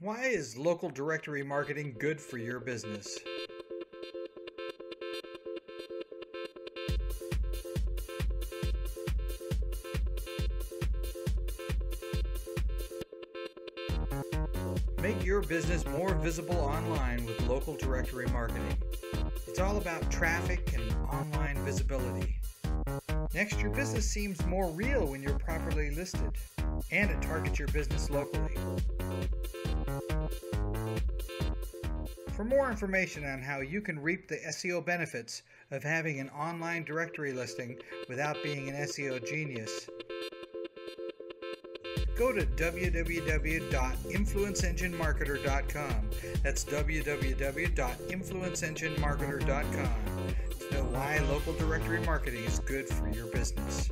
Why is local directory marketing good for your business? Make your business more visible online with local directory marketing. It's all about traffic and online visibility. Next, your business seems more real when you're properly listed, and it targets your business locally. For more information on how you can reap the SEO benefits of having an online directory listing without being an SEO genius, go to www.influenceenginemarketer.com. That's www.influenceenginemarketer.com to know why local directory marketing is good for your business.